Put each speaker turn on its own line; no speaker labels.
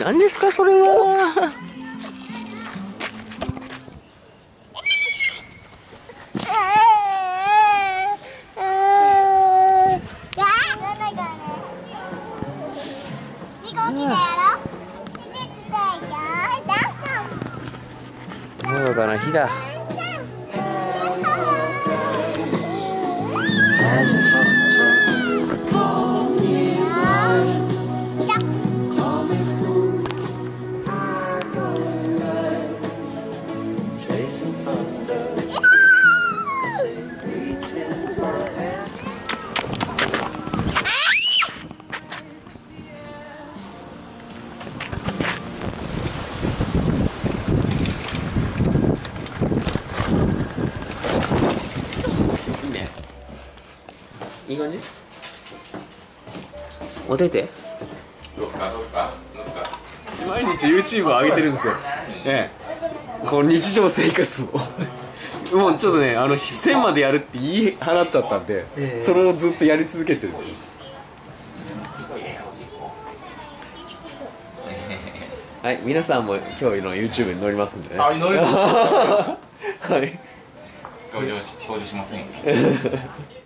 何ですかそれは。のどかな日だいいね。いい感じ？おてて。
どうすか？どうすか？どうすか？
毎日 YouTube を上げてるんですよ。ええこう日常生活を。もうちょっとねあの1000までやるって言い払っちゃったんで、
ええ。
それをずっとやり続けてる。はい皆さんも今日の YouTube に載りますんでね。
あ乗ります。
はい。
登場し登場しませんよ